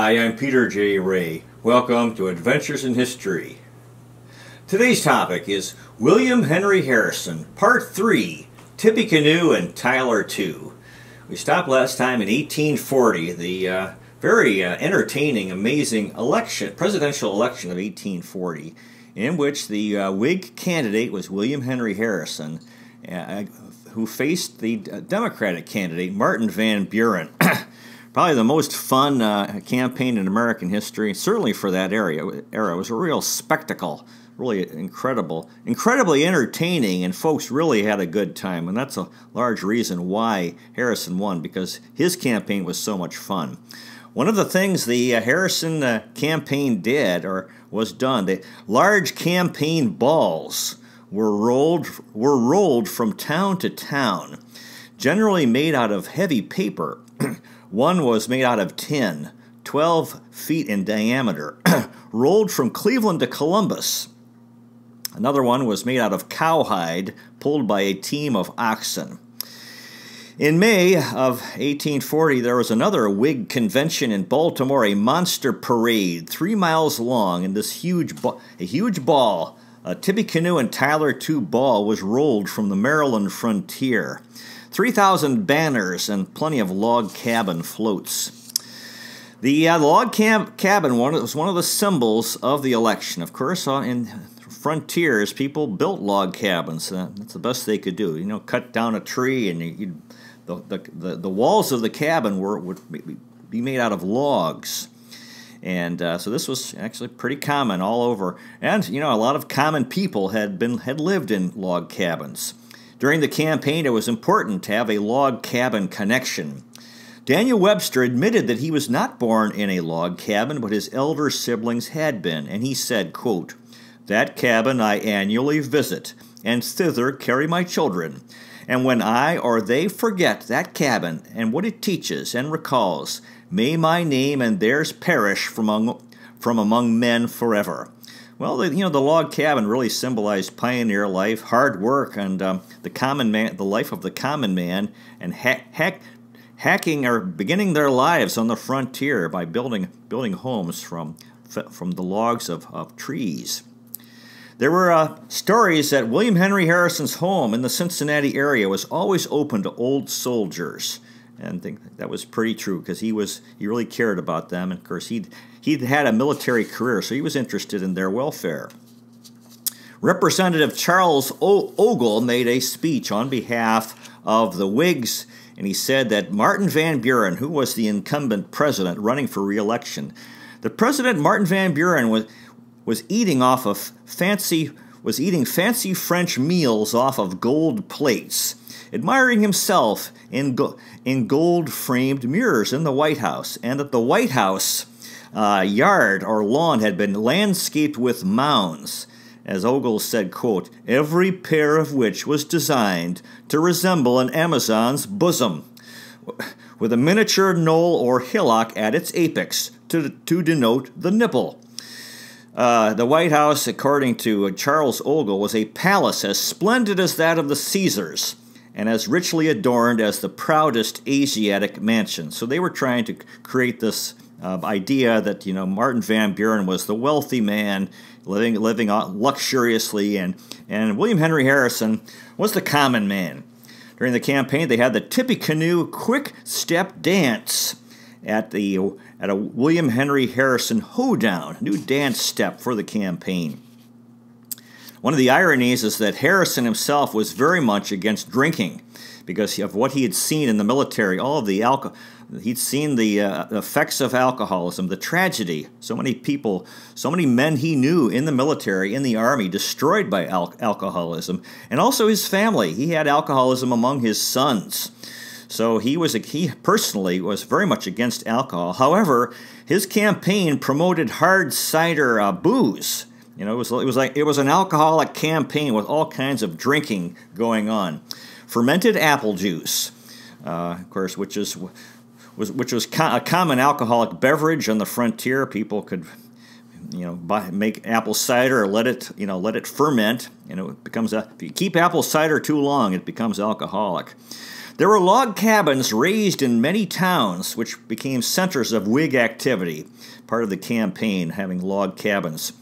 Hi, I'm Peter J. Rea. Welcome to Adventures in History. Today's topic is William Henry Harrison, Part 3 Tippecanoe and Tyler Too. We stopped last time in 1840, the uh, very uh, entertaining, amazing election, presidential election of 1840, in which the uh, Whig candidate was William Henry Harrison, uh, who faced the Democratic candidate Martin Van Buren. Probably the most fun uh, campaign in American history, certainly for that area. Era it was a real spectacle, really incredible, incredibly entertaining, and folks really had a good time. And that's a large reason why Harrison won because his campaign was so much fun. One of the things the uh, Harrison uh, campaign did or was done, the large campaign balls were rolled were rolled from town to town, generally made out of heavy paper. One was made out of tin, 12 feet in diameter, rolled from Cleveland to Columbus. Another one was made out of cowhide, pulled by a team of oxen. In May of 1840, there was another Whig convention in Baltimore, a monster parade, three miles long, and this huge, a huge ball, a Tippecanoe and Tyler Too ball, was rolled from the Maryland frontier. 3,000 banners and plenty of log cabin floats. The uh, log cab- cabin one was one of the symbols of the election. Of course, uh, in frontiers, people built log cabins. Uh, that's the best they could do. You know, cut down a tree and you the, the, the, the walls of the cabin were would be made out of logs. And uh, so this was actually pretty common all over. And, you know, a lot of common people had been had lived in log cabins. During the campaign, it was important to have a log cabin connection. Daniel Webster admitted that he was not born in a log cabin, but his elder siblings had been, and he said, quote, That cabin I annually visit, and thither carry my children. And when I or they forget that cabin and what it teaches and recalls, may my name and theirs perish from among, from among men forever. Well, the, you know, the log cabin really symbolized pioneer life, hard work, and um, the common man, the life of the common man, and hack, hack, hacking or beginning their lives on the frontier by building building homes from from the logs of, of trees. There were uh, stories that William Henry Harrison's home in the Cincinnati area was always open to old soldiers, and think that was pretty true because he was he really cared about them. And of course, he'd he'd had a military career, so he was interested in their welfare. Representative Charles o- Ogle made a speech on behalf of the Whigs, and he said that Martin Van Buren, who was the incumbent president running for reelection, the president Martin Van Buren was was eating off of fancy was eating fancy French meals off of gold plates, admiring himself in, go- in gold framed mirrors in the White House, and that the White House uh, yard or lawn had been landscaped with mounds. As Ogle said, quote, every pair of which was designed to resemble an Amazon's bosom, with a miniature knoll or hillock at its apex to, to denote the nipple. Uh, the White House, according to Charles Ogle, was a palace as splendid as that of the Caesars and as richly adorned as the proudest Asiatic mansion. So they were trying to create this uh, idea that you know Martin Van Buren was the wealthy man living living luxuriously, and and William Henry Harrison was the common man. During the campaign, they had the Tippecanoe Quick Step Dance at the at a William Henry Harrison hoedown, new dance step for the campaign. One of the ironies is that Harrison himself was very much against drinking because of what he had seen in the military, all of the alcohol. He'd seen the uh, effects of alcoholism, the tragedy. So many people, so many men he knew in the military, in the army, destroyed by al- alcoholism, and also his family. He had alcoholism among his sons. So he was a, he personally was very much against alcohol. However, his campaign promoted hard cider uh, booze. You know, it was it was like it was an alcoholic campaign with all kinds of drinking going on. Fermented apple juice, uh, of course, which is was which was co- a common alcoholic beverage on the frontier. People could you know buy, make apple cider or let it you know let it ferment and it becomes a if you keep apple cider too long it becomes alcoholic There were log cabins raised in many towns, which became centers of Whig activity, part of the campaign, having log cabins.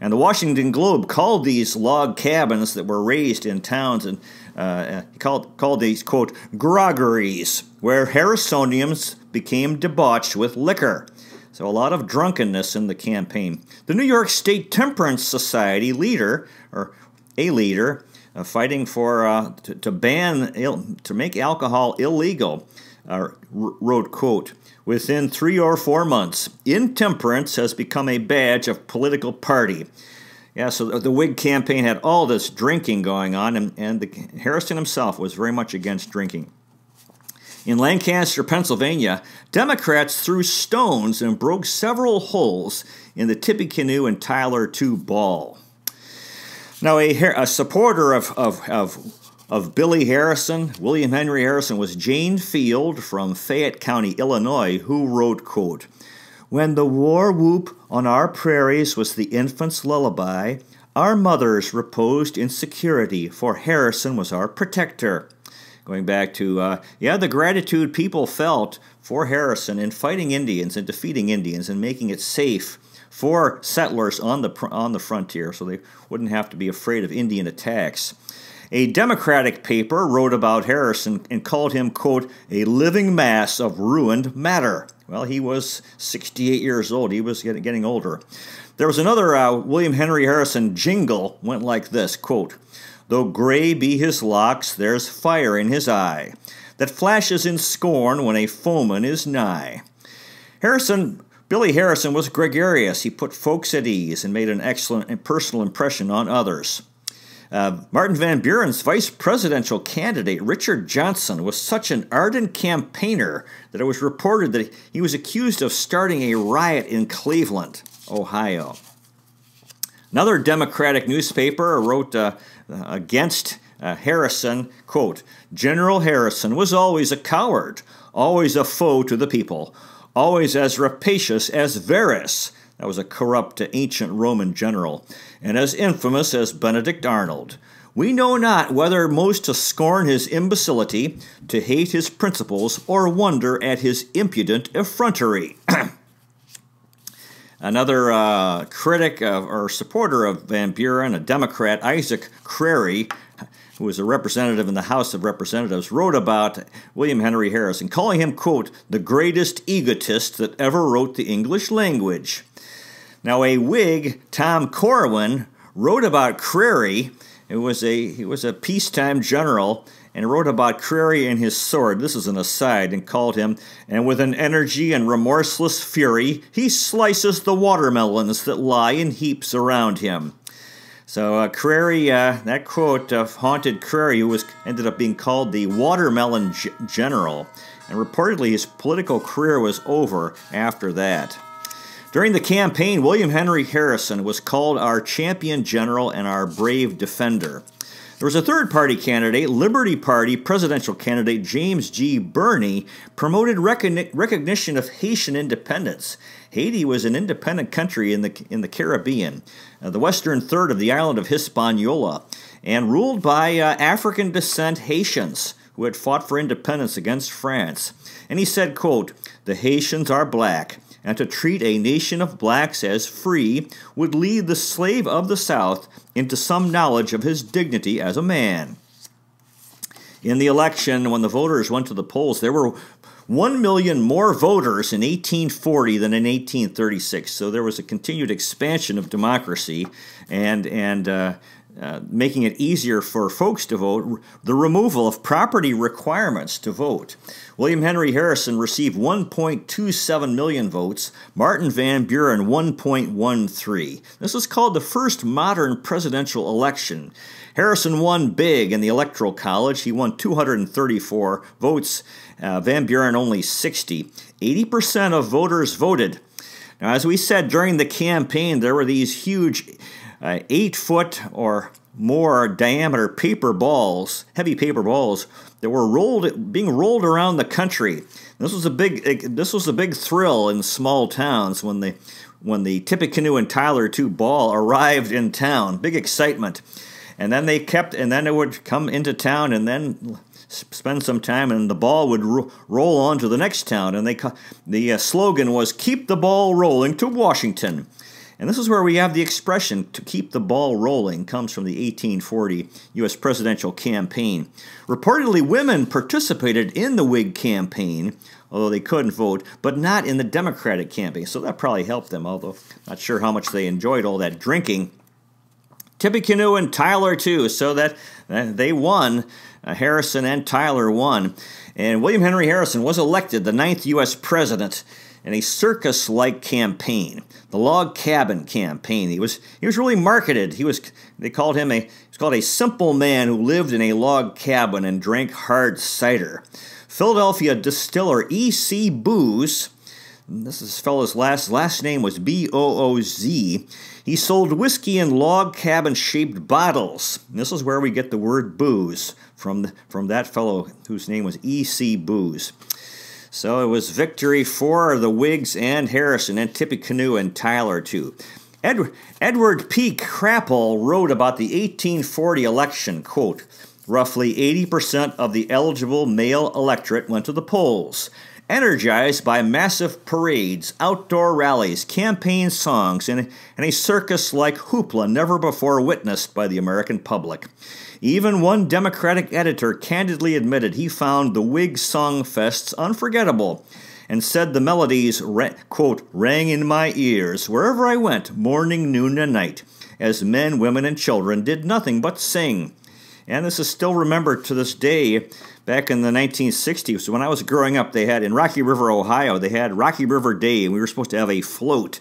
And the Washington Globe called these log cabins that were raised in towns and uh, called, called these, quote, groggeries, where Harrisonians became debauched with liquor. So a lot of drunkenness in the campaign. The New York State Temperance Society leader, or a leader, uh, fighting for uh, to, to, ban to make alcohol illegal, uh, wrote quote within three or four months, intemperance has become a badge of political party. Yeah, so the Whig campaign had all this drinking going on, and, and the, Harrison himself was very much against drinking. In Lancaster, Pennsylvania, Democrats threw stones and broke several holes in the Tippecanoe and Tyler Too ball. Now, a, a supporter of, of, of, of Billy Harrison, William Henry Harrison, was Jane Field from Fayette County, Illinois, who wrote, quote, When the war whoop on our prairies was the infant's lullaby, our mothers reposed in security, for Harrison was our protector. Going back to, uh, yeah, the gratitude people felt for Harrison in fighting Indians and defeating Indians and making it safe for settlers on the, on the frontier so they wouldn't have to be afraid of Indian attacks. A Democratic paper wrote about Harrison and called him, quote, a living mass of ruined matter. Well, he was 68 years old. He was getting older. There was another uh, William Henry Harrison jingle, went like this, quote, Though gray be his locks, there's fire in his eye that flashes in scorn when a foeman is nigh. Harrison, Billy Harrison was gregarious. He put folks at ease and made an excellent personal impression on others. Uh, Martin Van Buren's vice presidential candidate, Richard Johnson, was such an ardent campaigner that it was reported that he was accused of starting a riot in Cleveland, Ohio. Another Democratic newspaper wrote uh, uh, against uh, Harrison, quote, General Harrison was always a coward, always a foe to the people, always as rapacious as Verres, that was a corrupt ancient Roman general, and as infamous as Benedict Arnold. We know not whether most to scorn his imbecility, to hate his principles, or wonder at his impudent effrontery. Another uh, critic of, or supporter of Van Buren, a Democrat, Isaac Crary, who was a representative in the House of Representatives, wrote about William Henry Harrison, calling him, quote, the greatest egotist that ever wrote the English language. Now, a Whig, Tom Corwin, wrote about Crary. It was a, he was a peacetime general and wrote about Crary and his sword. This is an aside, and called him, and with an energy and remorseless fury, he slices the watermelons that lie in heaps around him. So uh, Crary, uh, that quote of haunted Crary, who was ended up being called the Watermelon G- General, and reportedly his political career was over after that. During the campaign, William Henry Harrison was called our champion general and our brave defender. There was a third party candidate, Liberty Party presidential candidate James G. Birney, promoted recognition of Haitian independence. Haiti was an independent country in the, in the Caribbean, uh, the western third of the island of Hispaniola, and ruled by uh, African descent Haitians who had fought for independence against France. And he said, quote, The Haitians are black and to treat a nation of blacks as free would lead the slave of the South into some knowledge of his dignity as a man. In the election, when the voters went to the polls, there were 1 million more voters in 1840 than in 1836. So there was a continued expansion of democracy and, and uh, uh, making it easier for folks to vote, the removal of property requirements to vote. William Henry Harrison received 1.27 million votes, Martin Van Buren 1.13. This was called the first modern presidential election. Harrison won big in the Electoral College. He won 234 votes, uh, Van Buren only 60. 80% of voters voted. Now, as we said during the campaign, there were these huge uh, eight foot or more diameter paper balls, heavy paper balls that were rolled, being rolled around the country. This was a big, this was a big thrill in small towns when the when the Tippecanoe and Tyler two ball arrived in town. Big excitement, and then they kept, and then it would come into town, and then spend some time, and the ball would ro- roll on to the next town. And they the uh, slogan was "Keep the ball rolling to Washington." And this is where we have the expression to keep the ball rolling comes from the 1840 U.S. presidential campaign. Reportedly, women participated in the Whig campaign, although they couldn't vote, but not in the Democratic campaign. So that probably helped them, although not sure how much they enjoyed all that drinking. Tippecanoe and Tyler, too, so that they won. Uh, Harrison and Tyler won. And William Henry Harrison was elected the ninth U.S. president in a circus-like campaign, the log cabin campaign. He was he was really marketed. He was they called him a he's called a simple man who lived in a log cabin and drank hard cider. Philadelphia distiller E.C. Booz, This is fellow's last last name was B O O Z. He sold whiskey in log cabin shaped bottles. This is where we get the word booze from from that fellow whose name was E.C. Booz. So it was victory for the Whigs and Harrison and Tippecanoe and Tyler too. Ed, Edward P. Crapol wrote about the 1840 election, quote, roughly 80% of the eligible male electorate went to the polls, energized by massive parades, outdoor rallies, campaign songs, and, and a circus like hoopla never before witnessed by the American public. Even one Democratic editor candidly admitted he found the Whig song fests unforgettable and said the melodies, quote, rang in my ears wherever I went, morning, noon, and night, as men, women, and children did nothing but sing. And this is still remembered to this day. Back in the 1960s, when I was growing up, they had in Rocky River, Ohio, they had Rocky River Day, and we were supposed to have a float.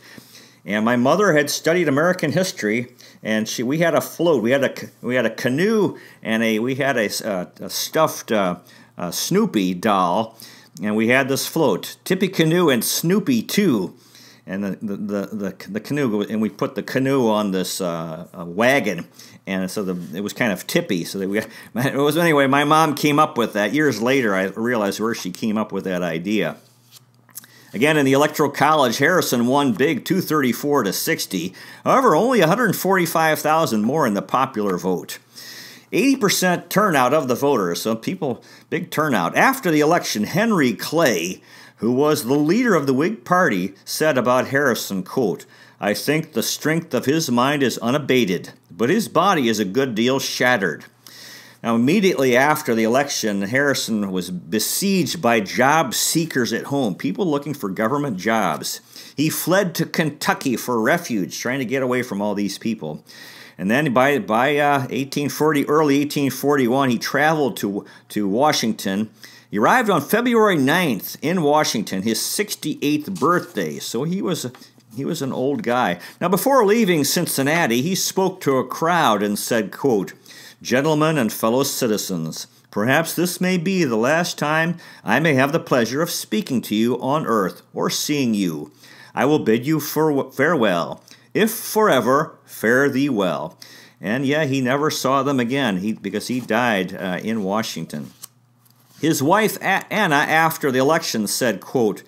And my mother had studied American history, and she we had a float. We had a we had a canoe and a we had a, a, a stuffed uh, a Snoopy doll, and we had this float, Tippy Canoe and Snoopy too. And the, the, the, the, canoe, and we put the canoe on this uh, wagon, and so the, it was kind of tippy. So that we, it was anyway. My mom came up with that years later. I realized where she came up with that idea. Again, in the Electoral College, Harrison won big 234 to 60. However, only 145,000 more in the popular vote. 80% turnout of the voters, so people, big turnout. After the election, Henry Clay, who was the leader of the Whig Party, said about Harrison, quote, I think the strength of his mind is unabated, but his body is a good deal shattered. Now, immediately after the election, Harrison was besieged by job seekers at home, people looking for government jobs. He fled to Kentucky for refuge, trying to get away from all these people. And then by, by uh, 1840, early 1841, he traveled to, to Washington. He arrived on February 9th in Washington, his 68th birthday. So he was, he was an old guy. Now, before leaving Cincinnati, he spoke to a crowd and said, quote, Gentlemen and fellow citizens, perhaps this may be the last time I may have the pleasure of speaking to you on earth or seeing you. I will bid you farewell. If forever, fare thee well. And yeah, he never saw them again he, because he died uh, in Washington. His wife Anna, after the election, said, quote,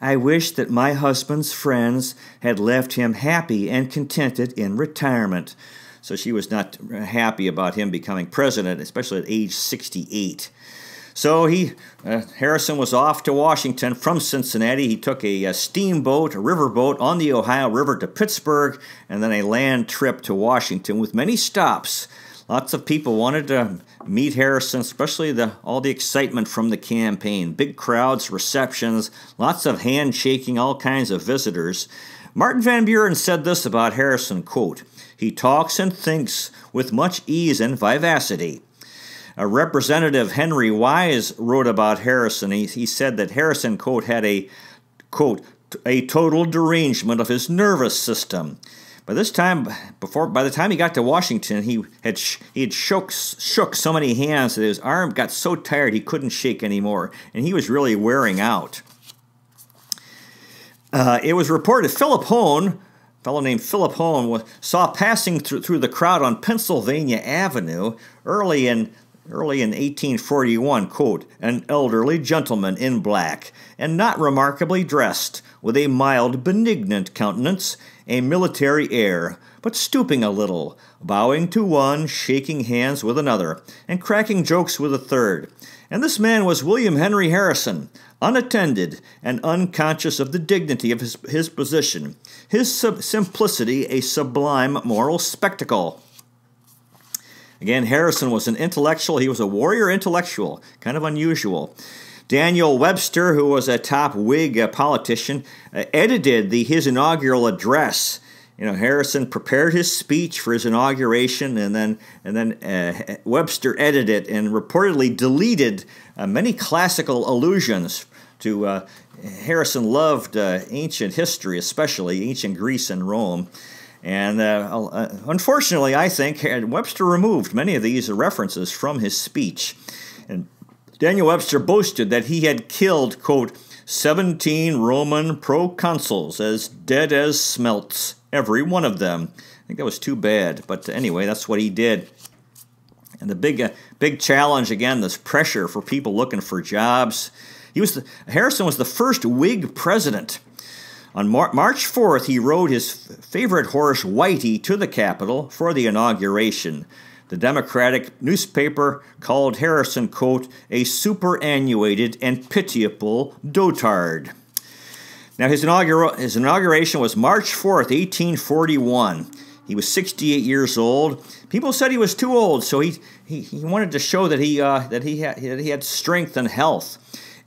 I wish that my husband's friends had left him happy and contented in retirement. So she was not happy about him becoming president, especially at age 68. So he, uh, Harrison was off to Washington from Cincinnati. He took a, a, steamboat, a riverboat on the Ohio River to Pittsburgh, and then a land trip to Washington with many stops. Lots of people wanted to meet Harrison, especially the, all the excitement from the campaign. Big crowds, receptions, lots of handshaking, all kinds of visitors. Martin Van Buren said this about Harrison, quote, he talks and thinks with much ease and vivacity. A representative Henry Wise wrote about Harrison. He, he said that Harrison, quote, had a, quote, a total derangement of his nervous system. By this time, before by the time he got to Washington, he had sh- he had shook shook so many hands that his arm got so tired he couldn't shake anymore, and he was really wearing out. Uh, it was reported Philip Hone fellow named Philip Hone saw passing through, through the crowd on Pennsylvania Avenue early in early in 1841, quote, an elderly gentleman in black, and not remarkably dressed, with a mild, benignant countenance, a military air, but stooping a little, bowing to one, shaking hands with another, and cracking jokes with a third, And this man was William Henry Harrison, unattended and unconscious of the dignity of his, his position, his simplicity a sublime moral spectacle. Again, Harrison was an intellectual, he was a warrior intellectual, kind of unusual. Daniel Webster, who was a top Whig uh, politician, uh, edited the, his inaugural address. You know, Harrison prepared his speech for his inauguration, and then and then uh, Webster edited it and reportedly deleted uh, many classical allusions to. Uh, Harrison loved uh, ancient history, especially ancient Greece and Rome. And unfortunately, I think Webster removed many of these references from his speech. And Daniel Webster boasted that he had killed, quote, 17 Roman proconsuls as dead as smelts, every one of them. I think that was too bad, but anyway, that's what he did. And the big, uh, big challenge again, this pressure for people looking for jobs. He was the, Harrison was the first Whig president. On Mar- March 4th, he rode his favorite horse, Whitey, to the Capitol for the inauguration. The Democratic newspaper called Harrison, quote, a superannuated and pitiable dotard. Now, his, inaugura- his inauguration was March 4th, 1841. He was 68 years old. People said he was too old, so he, he, he wanted to show that he, uh, that, he had, that he had strength and health.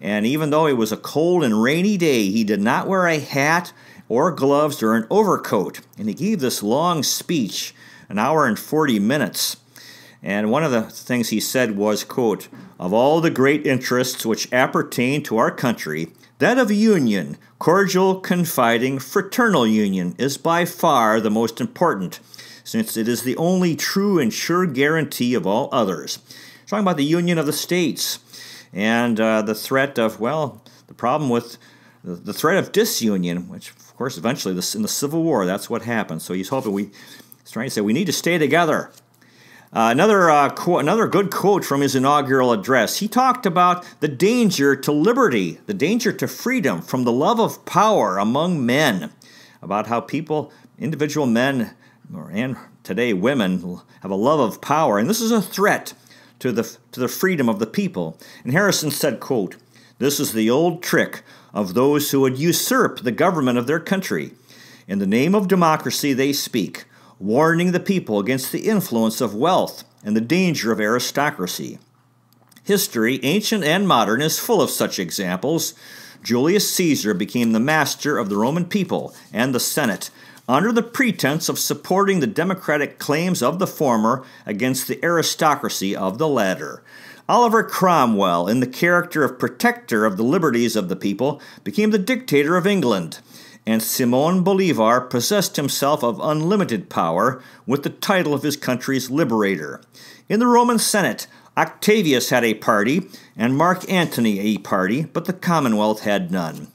And even though it was a cold and rainy day, he did not wear a hat or gloves or an overcoat. And he gave this long speech, an hour and 40 minutes. And one of the things he said was, quote, Of all the great interests which appertain to our country, that of union, cordial, confiding, fraternal union, is by far the most important, since it is the only true and sure guarantee of all others. Talking about the union of the states and uh, the threat of, well, the problem with the threat of disunion, which, of course, eventually in the Civil War, that's what happened. So he's hoping we, he's trying to say we need to stay together. Uh, another, uh, qu- another good quote from his inaugural address. He talked about the danger to liberty, the danger to freedom from the love of power among men, about how people, individual men, and today women, have a love of power, and this is a threat to the, to the freedom of the people. And Harrison said, quote, This is the old trick of those who would usurp the government of their country. In the name of democracy, they speak warning the people against the influence of wealth and the danger of aristocracy. History, ancient and modern, is full of such examples. Julius Caesar became the master of the Roman people and the Senate under the pretense of supporting the democratic claims of the former against the aristocracy of the latter. Oliver Cromwell, in the character of protector of the liberties of the people, became the dictator of England and Simon Bolivar possessed himself of unlimited power with the title of his country's liberator. In the Roman Senate, Octavius had a party, and Mark Antony a party, but the Commonwealth had none.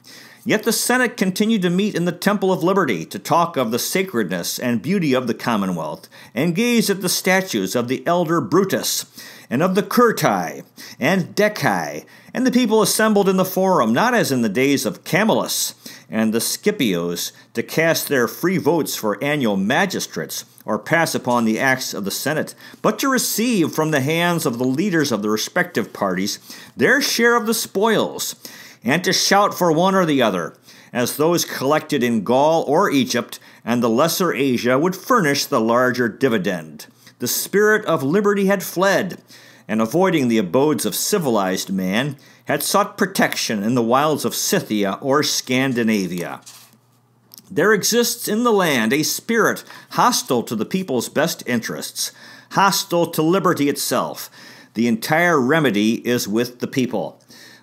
Yet the Senate continued to meet in the Temple of Liberty to talk of the sacredness and beauty of the Commonwealth, and gaze at the statues of the elder Brutus, and of the Curtii, and Decii, and the people assembled in the forum, not as in the days of Camillus and the Scipios, to cast their free votes for annual magistrates or pass upon the acts of the Senate, but to receive from the hands of the leaders of the respective parties their share of the spoils, and to shout for one or the other, as those collected in Gaul or Egypt and the Lesser Asia would furnish the larger dividend. The spirit of liberty had fled, and avoiding the abodes of civilized man, had sought protection in the wilds of Scythia or Scandinavia. There exists in the land a spirit hostile to the people's best interests, hostile to liberty itself. The entire remedy is with the people.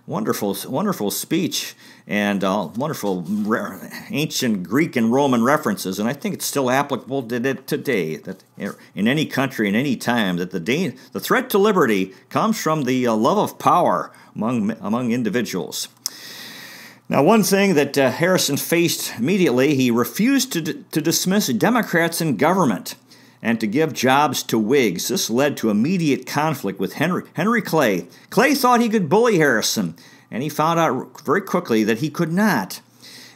Wonderful, wonderful speech and uh, wonderful ancient Greek and Roman references, and I think it's still applicable to today. That in any country, in any time, that the da- the threat to liberty comes from the uh, love of power among among individuals. Now, one thing that uh, Harrison faced immediately, he refused to, to dismiss Democrats in government and to give jobs to Whigs. This led to immediate conflict with Henry, Henry Clay. Clay thought he could bully Harrison and he found out very quickly that he could not.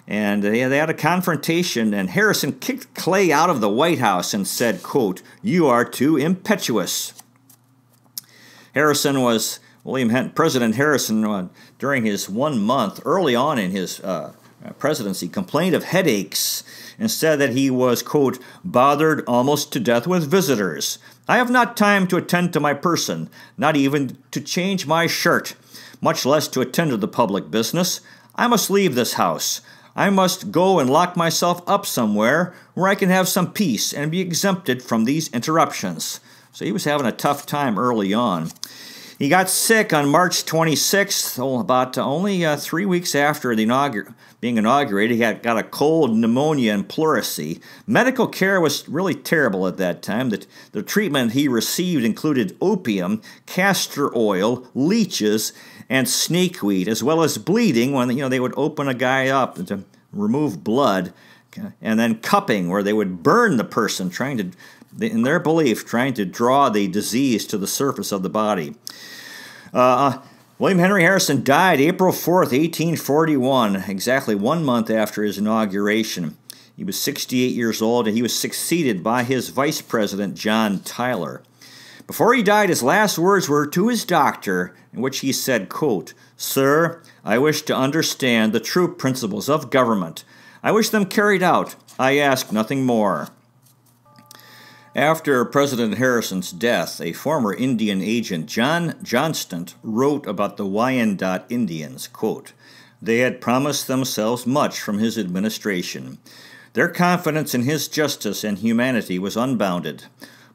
And they had a confrontation, and Harrison kicked Clay out of the White House and said, quote, You are too impetuous. Harrison was, William President Harrison, uh, during his one month early on in his uh, presidency, complained of headaches and said that he was, quote, bothered almost to death with visitors. I have not time to attend to my person, not even to change my shirt, much less to attend to the public business. I must leave this house. I must go and lock myself up somewhere where I can have some peace and be exempted from these interruptions. So he was having a tough time early on. He got sick on March 26th, about only uh, three weeks after the inaugur- being inaugurated. He got, got a cold, pneumonia, and pleurisy. Medical care was really terrible at that time. The, the treatment he received included opium, castor oil, leeches, and snakeweed, as well as bleeding when you know they would open a guy up to remove blood, and then cupping, where they would burn the person, trying to in their belief, trying to draw the disease to the surface of the body. Uh, William Henry Harrison died April 4th, 1841, exactly one month after his inauguration. He was 68 years old and he was succeeded by his vice president, John Tyler. Before he died, his last words were to his doctor, in which he said, quote, Sir, I wish to understand the true principles of government. I wish them carried out. I ask nothing more. After President Harrison's death, a former Indian agent, John Johnston, wrote about the Wyandot Indians, quote, They had promised themselves much from his administration. Their confidence in his justice and humanity was unbounded.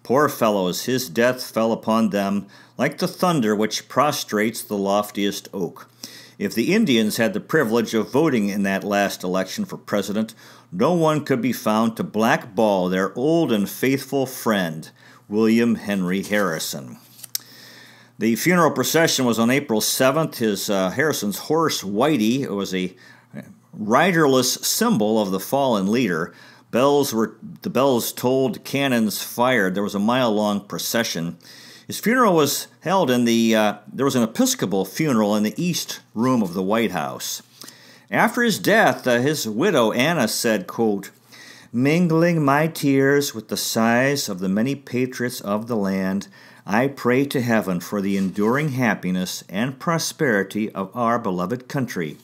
Poor fellows, his death fell upon them like the thunder which prostrates the loftiest oak. If the Indians had the privilege of voting in that last election for president, no one could be found to blackball their old and faithful friend, William Henry Harrison. The funeral procession was on April 7th. His uh, Harrison's horse, Whitey, was a riderless symbol of the fallen leader. Bells were the bells tolled, cannons fired. There was a mile-long procession. His funeral was held in the uh, there was an Episcopal funeral in the East Room of the White House. After his death, uh, his widow Anna said, quote, Mingling my tears with the sighs of the many patriots of the land, I pray to heaven for the enduring happiness and prosperity of our beloved country.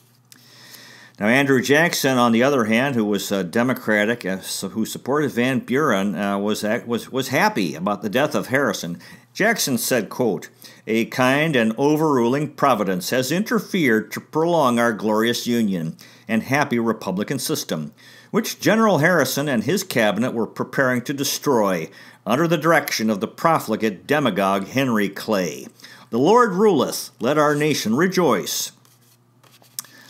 Now, Andrew Jackson, on the other hand, who was uh, Democratic, uh, who supported Van Buren, uh, was, was, was happy about the death of Harrison. Jackson said, quote, a kind and overruling providence has interfered to prolong our glorious Union and happy Republican system, which General Harrison and his cabinet were preparing to destroy under the direction of the profligate demagogue Henry Clay. The Lord ruleth, let our nation rejoice.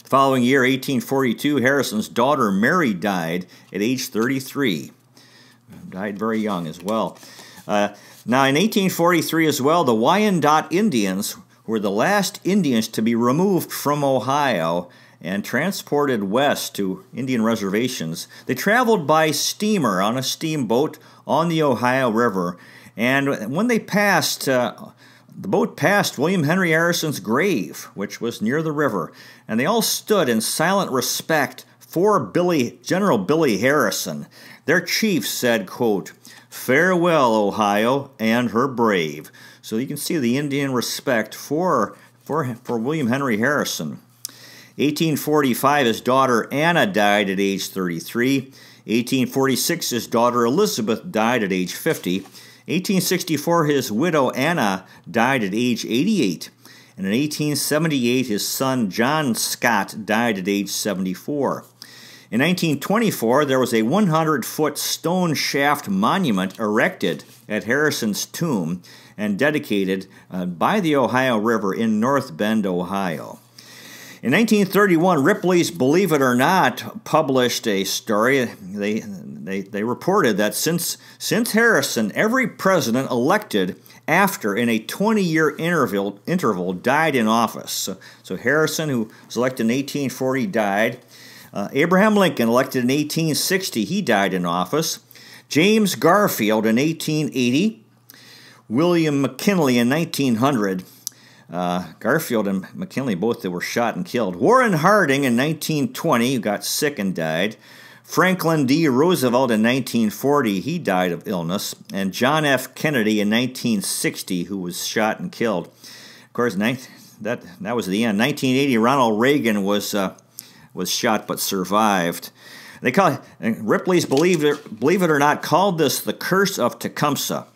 The following year, 1842, Harrison's daughter Mary died at age 33. Died very young as well. Uh, now, in 1843 as well, the Wyandot Indians were the last Indians to be removed from Ohio and transported west to Indian reservations. They traveled by steamer on a steamboat on the Ohio River, and when they passed, uh, the boat passed William Henry Harrison's grave, which was near the river, and they all stood in silent respect for Billy, General Billy Harrison. Their chief said, quote, Farewell, Ohio, and her brave. So you can see the Indian respect for, for, for William Henry Harrison. 1845, his daughter Anna died at age 33. 1846, his daughter Elizabeth died at age 50. 1864, his widow Anna died at age 88. And in 1878, his son John Scott died at age 74. In 1924, there was a 100 foot stone shaft monument erected at Harrison's tomb and dedicated uh, by the Ohio River in North Bend, Ohio. In 1931, Ripley's Believe It or Not published a story. They, they, they reported that since, since Harrison, every president elected after in a 20 year interval, interval died in office. So, so Harrison, who was elected in 1840, died. Uh, Abraham Lincoln, elected in 1860, he died in office. James Garfield in 1880. William McKinley in 1900. Uh, Garfield and McKinley both were shot and killed. Warren Harding in 1920, who got sick and died. Franklin D. Roosevelt in 1940, he died of illness. And John F. Kennedy in 1960, who was shot and killed. Of course, that that was the end. 1980, Ronald Reagan was uh, was shot but survived. They call it, Ripley's believe it, believe it or not called this the curse of Tecumseh.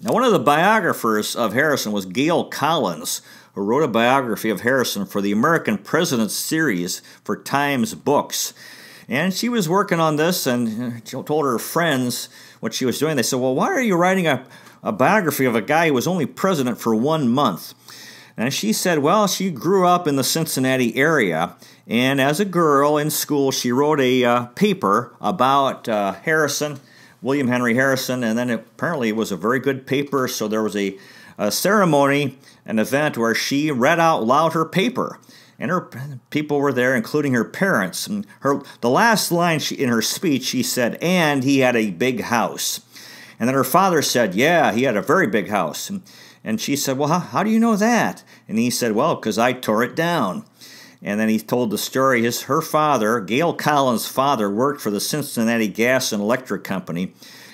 Now, one of the biographers of Harrison was Gail Collins, who wrote a biography of Harrison for the American Presidents series for Times Books. And she was working on this and told her friends what she was doing. They said, Well, why are you writing a, a biography of a guy who was only president for one month? And she said, well, she grew up in the Cincinnati area, and as a girl in school, she wrote a uh, paper about uh, Harrison, William Henry Harrison, and then apparently it was a very good paper, so there was a, a ceremony, an event where she read out loud her paper and her people were there, including her parents. And her the last line she, in her speech, she said, "And he had a big house." And then her father said, "Yeah, he had a very big house." And, and she said, Well, how, how do you know that? And he said, Well, because I tore it down. And then he told the story. His her father, Gail Collins' father, worked for the Cincinnati Gas and Electric Company,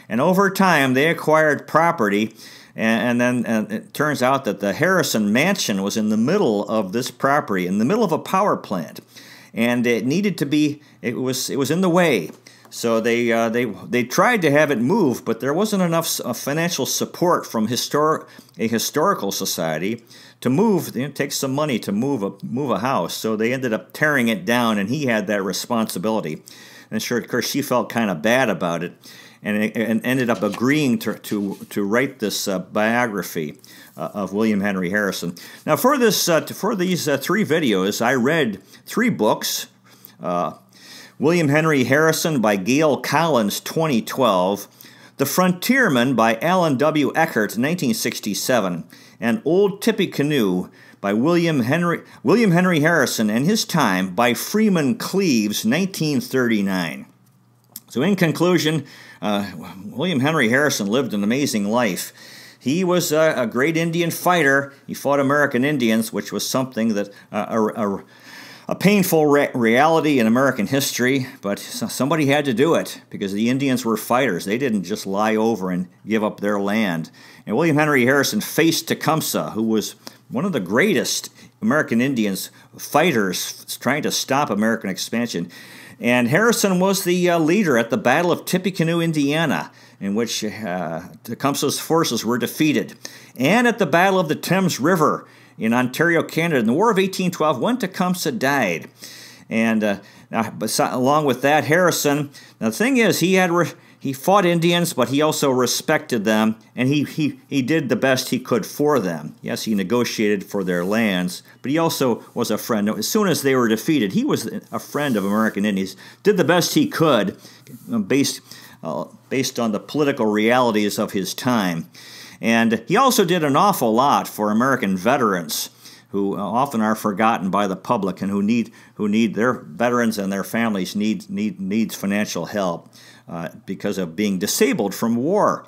and over time they acquired property. And, and then and it turns out that the Harrison Mansion was in the middle of this property, in the middle of a power plant, and it needed to be. It was it was in the way. So they uh, they they tried to have it move, but there wasn't enough uh, financial support from histor- a historical society to move. You know, it takes some money to move a move a house, so they ended up tearing it down, and he had that responsibility. And sure, of course, she felt kind of bad about it, and, and ended up agreeing to to, to write this uh, biography uh, of William Henry Harrison. Now, for this uh, for these uh, three videos, I read three books. William Henry Harrison by Gail Collins, 2012. The Frontiersmen by Allan W. Eckert, 1967. And Old Tippecanoe by William Henry, William Henry Harrison and His Time by Freeman Cleaves, 1939. So, in conclusion, uh, William Henry Harrison lived an amazing life. He was a, a, great Indian fighter. He fought American Indians, which was something that uh, a, a a painful re- reality in American history, but somebody had to do it because the Indians were fighters. They didn't just lie over and give up their land. And William Henry Harrison faced Tecumseh, who was one of the greatest American Indians fighters trying to stop American expansion. And Harrison was the uh, leader at the Battle of Tippecanoe, Indiana, in which uh, Tecumseh's forces were defeated, and at the Battle of the Thames River in Ontario, Canada. In the War of 1812, when Tecumseh died. And uh, along with that, Harrison, now the thing is, he had he fought Indians, but he also respected them, and he, he, he did the best he could for them. Yes, he negotiated for their lands, but he also was a friend. As soon as they were defeated, he was a friend of American Indians, did the best he could based, uh, based on the political realities of his time. And he also did an awful lot for American veterans who often are forgotten by the public and who need who need their veterans and their families need need needs financial help uh, because of being disabled from war.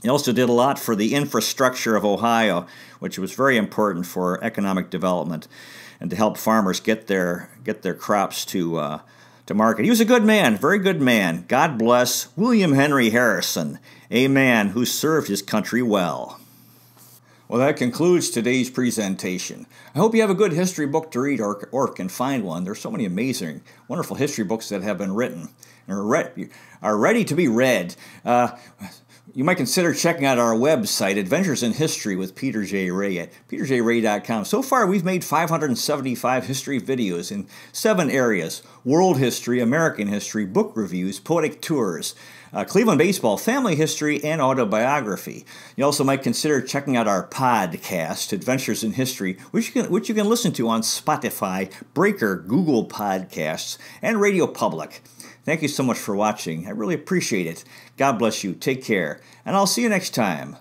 He also did a lot for the infrastructure of Ohio, which was very important for economic development and to help farmers get their get their crops to uh, to market. He was a good man, very good man. God bless William Henry Harrison a man who served his country well. Well, that concludes today's presentation. I hope you have a good history book to read or, or can find one. There's so many amazing, wonderful history books that have been written and are, re- are ready to be read. Uh, you might consider checking out our website, Adventures in History with Peter J. Rea at peterjrea.com. So far, we've made 575 history videos in seven areas world history, American history, book reviews, poetic tours, uh, Cleveland baseball, family history, and autobiography. You also might consider checking out our podcast, Adventures in History, which you can, which you can listen to on Spotify, Breaker, Google Podcasts, and Radio Public. Thank you so much for watching. I really appreciate it. God bless you. Take care. And I'll see you next time.